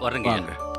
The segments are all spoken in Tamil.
வரேங்க.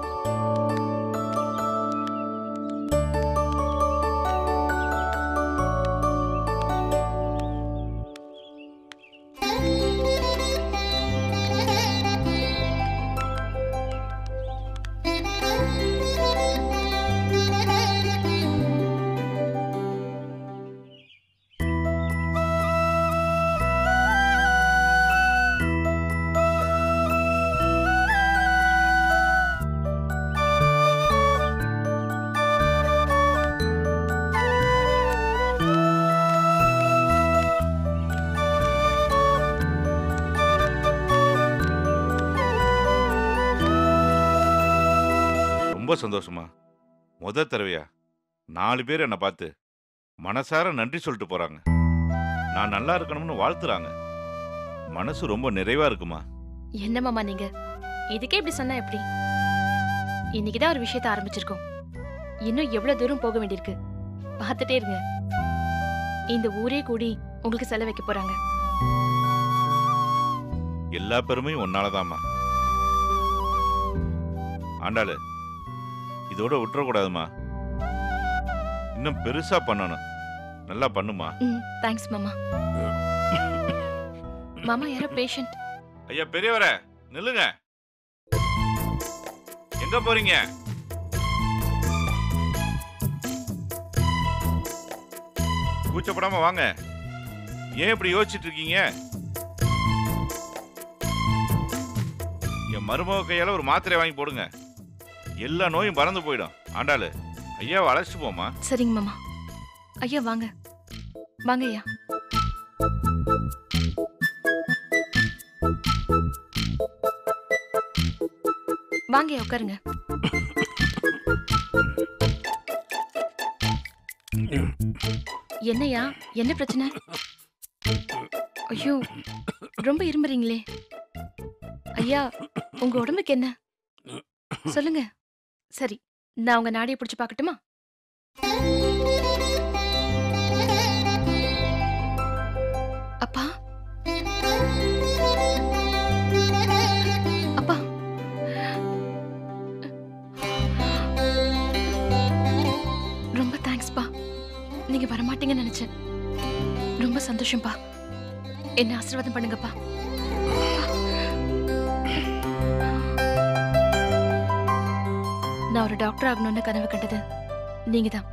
ரொம்ப சந்தோஷமா. முத தடவையா? நாலு பேர் என்னை பார்த்து மனசார நன்றி சொல்லிட்டு போறாங்க. நான் நல்லா இருக்கணும்னு வாழ்த்துறாங்க. மனசு ரொம்ப நிறைவா இருக்குமா? என்ன மாமா நீங்க? இதுக்கே இப்படி சொன்னா எப்படி? இன்னைக்குதான் ஒரு விஷயத்த ஆரம்பிச்சிருக்கோம். இன்னும் எவ்வளவு தூரம் போக வேண்டியிருக்கு? பார்த்துட்டே இருங்க. இந்த ஊரே கூடி உங்களுக்கு செலவு வைக்க போறாங்க. எல்லா பெருமையும் உன்னாலதாம்மா. ஆண்டாளு இதோட விட்டுறக்கூடாதுமா. இன்னும் பெருசா பண்ணணும். நல்லா பண்ணுமா? ம் தேங்க்ஸ் மாமா. மாமா யாரோ பேஷண்ட் ஐயா பெரியவரே நில்லுங்க. எங்க போறீங்க? கூச்சப்படாம வாங்க. ஏன் இப்படி யோசிச்சுட்டு இருக்கீங்க என் மருமக கையால ஒரு மாத்திரை வாங்கி போடுங்க. எல்லா நோயும் பறந்து போயிடும். ஆண்டாளு ஐயாவை அழைச்சிட்டு போமா சரிங்க மாமா. ஐயா வாங்க. வாங்க ஐயா. வாங்க ஐயா உட்காருங்க. என்னய்யா என்ன பிரச்சனை? ஐயோ ரொம்ப இருமுறீங்களே ஐயா உங்க உடம்புக்கு என்ன? சொல்லுங்க. சரி நான் உங்க நாடியை பிடிச்சு பார்க்கட்டுமா அப்பா. அப்பா. ரொம்ப தேங்க்ஸ்ப்பா நீங்க வரமாட்டீங்கன்னு நினைச்சேன். ரொம்ப சந்தோஷம்ப்பா என்ன ஆசீர்வாதம் பண்ணுங்கப்பா. நான் ஒரு டாக்டர் ஆகணும்னு கனவு கண்டது. நீங்க தான்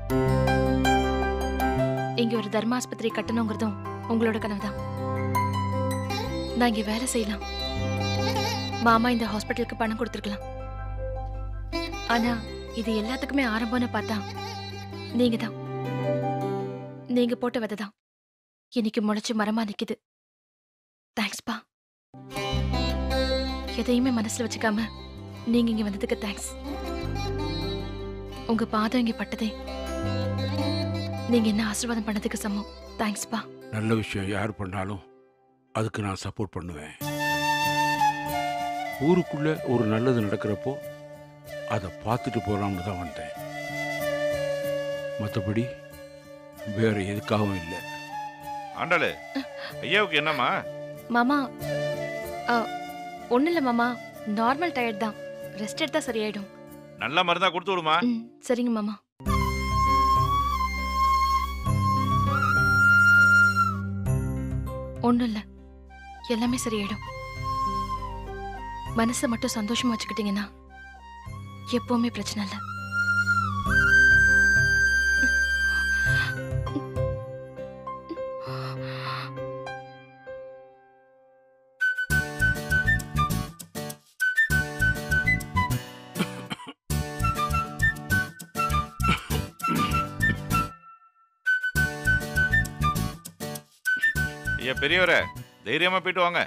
இங்க ஒரு தர்மாஸ்பத்திரி கட்டணுங்கிறதும் உங்களோட கனவு தான் நான் இங்க வேலை செய்யலாம். மாமா இந்த ஹாஸ்பிட்டலுக்கு பணம் கொடுத்துருக்கலாம். ஆனா இது எல்லாத்துக்குமே ஆரம்பம்னு பார்த்தா நீங்க தான் நீங்க போட்ட விதை தான் இன்னைக்கு முளைச்சு மரமா நிக்குது. தேங்க்ஸ்பா எதையுமே மனசுல வச்சுக்காம நீங்க இங்க வந்ததுக்கு தேங்க்ஸ் உங்க பாதம் இங்க பட்டதே. நீங்க என்ன ஆசீர்வாதம் பண்ணதுக்கு சமம். தேங்க்ஸ்பா நல்ல விஷயம். யார் பண்ணாலும் அதுக்கு நான் சப்போர்ட் பண்ணுவேன். ஊருக்குள்ள ஒரு நல்லது நடக்கிறப்போ அதை பார்த்துட்டு போகலாம்னு தான் வந்தேன். மற்றபடி வேற எதுக்காகவும் இல்லை. ஆண்டாளு ஐயாவுக்கு என்னம்மா? மாமா ஒன்றும் இல்லை மாமா. நார்மல் டயர்ட் தான். ரெஸ்ட் எடுத்தா சரியாயிடும். நல்ல மருந்தா கொடுத்து விடுமா. ம் சரிங்க மாமா. ஒண்ணும் இல்ல. எல்லாமே சரியாயிடும். மனசை மட்டும் சந்தோஷமா வச்சுக்கிட்டீங்கன்னா எப்பவுமே பிரச்சனை இல்லை. ஐயா பெரியவரே தைரியமா போயிட்டு வாங்க.